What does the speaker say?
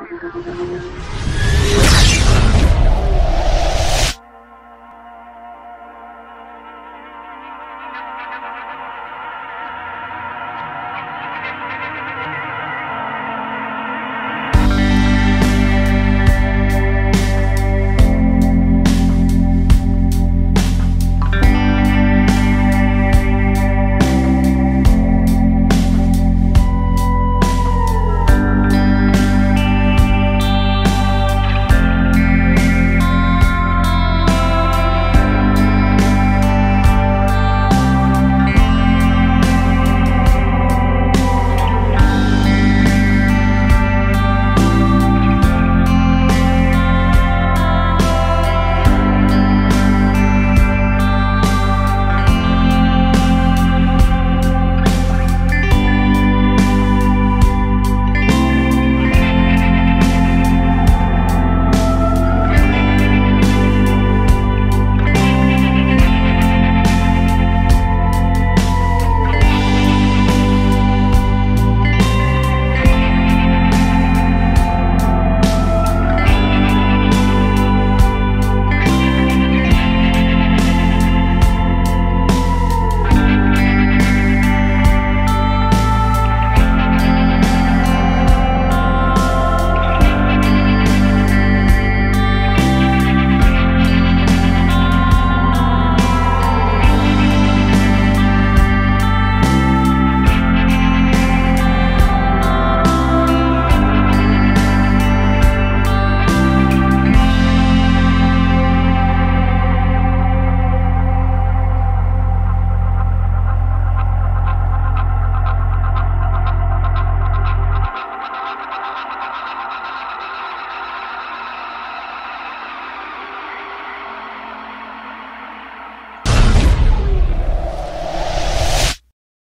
Música